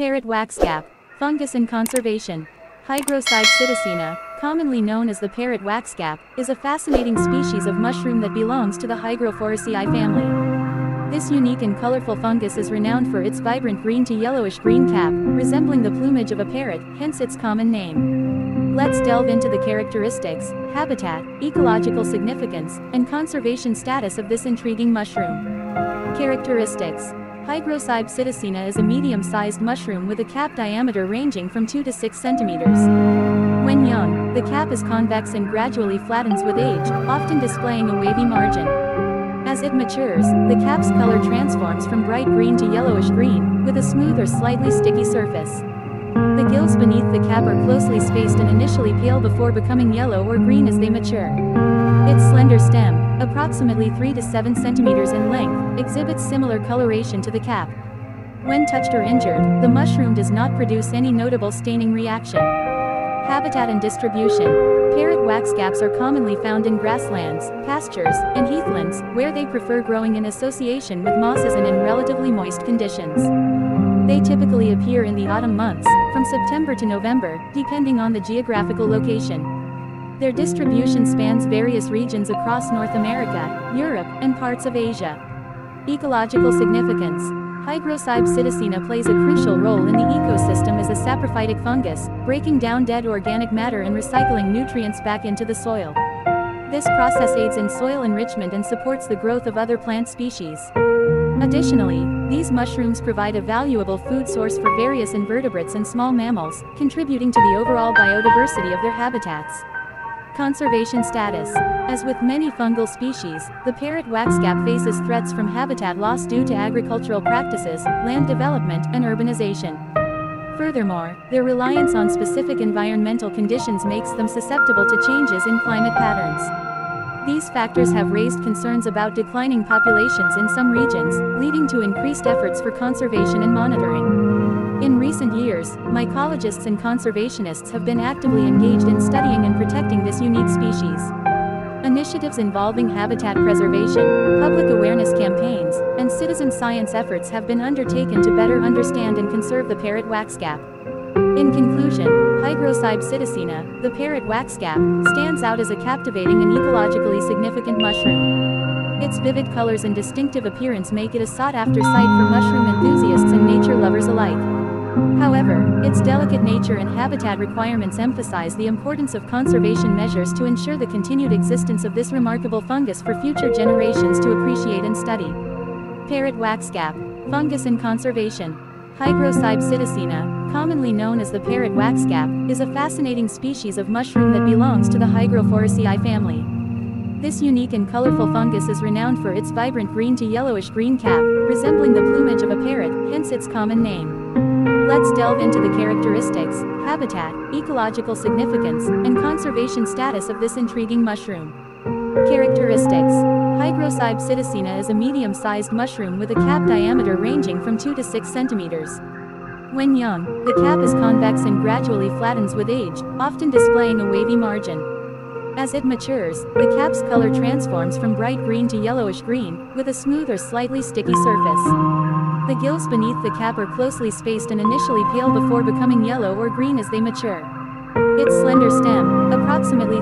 Parrot waxcap, fungus in conservation. Hygrocybe psittacina, commonly known as the parrot waxcap, is a fascinating species of mushroom that belongs to the Hygrophoraceae family. This unique and colorful fungus is renowned for its vibrant green to yellowish green cap, resembling the plumage of a parrot, hence its common name. Let's delve into the characteristics, habitat, ecological significance, and conservation status of this intriguing mushroom. Characteristics Hygrocybe psittacina is a medium-sized mushroom with a cap diameter ranging from 2 to 6 centimeters. When young, the cap is convex and gradually flattens with age, often displaying a wavy margin. As it matures, the cap's color transforms from bright green to yellowish green, with a smooth or slightly sticky surface. The gills beneath the cap are closely spaced and initially pale before becoming yellow or green as they mature. Its slender stem, approximately 3 to 7 centimeters in length, exhibits similar coloration to the cap. When touched or injured, the mushroom does not produce any notable staining reaction. Habitat and distribution. Parrot waxcaps are commonly found in grasslands, pastures, and heathlands, where they prefer growing in association with mosses and in relatively moist conditions. They typically appear in the autumn months, from September to November, depending on the geographical location. Their distribution spans various regions across North America, Europe, and parts of Asia. Ecological significance. Hygrocybe psittacina plays a crucial role in the ecosystem as a saprophytic fungus, breaking down dead organic matter and recycling nutrients back into the soil. This process aids in soil enrichment and supports the growth of other plant species. Additionally, these mushrooms provide a valuable food source for various invertebrates and small mammals, contributing to the overall biodiversity of their habitats. Conservation status. As with many fungal species, the parrot waxcap faces threats from habitat loss due to agricultural practices, land development, and urbanization. Furthermore, their reliance on specific environmental conditions makes them susceptible to changes in climate patterns. These factors have raised concerns about declining populations in some regions, leading to increased efforts for conservation and monitoring. In recent years, mycologists and conservationists have been actively engaged in studying and protecting this unique species. Initiatives involving habitat preservation, public awareness campaigns, and citizen science efforts have been undertaken to better understand and conserve the parrot waxcap. In conclusion, Hygrocybe psittacina, the parrot waxcap, stands out as a captivating and ecologically significant mushroom. Its vivid colors and distinctive appearance make it a sought-after sight for mushroom enthusiasts and nature lovers alike. However, its delicate nature and habitat requirements emphasize the importance of conservation measures to ensure the continued existence of this remarkable fungus for future generations to appreciate and study. Parrot waxcap, fungus and conservation. Hygrocybe psittacina, commonly known as the parrot waxcap, is a fascinating species of mushroom that belongs to the Hygrophoraceae family. This unique and colorful fungus is renowned for its vibrant green to yellowish green cap, resembling the plumage of a parrot, hence its common name. Let's delve into the characteristics, habitat, ecological significance, and conservation status of this intriguing mushroom. Characteristics Hygrocybe psittacina is a medium-sized mushroom with a cap diameter ranging from 2 to 6 centimeters. When young, the cap is convex and gradually flattens with age, often displaying a wavy margin. As it matures, the cap's color transforms from bright green to yellowish green, with a smooth or slightly sticky surface. The gills beneath the cap are closely spaced and initially pale before becoming yellow or green as they mature. Its slender stem, approximately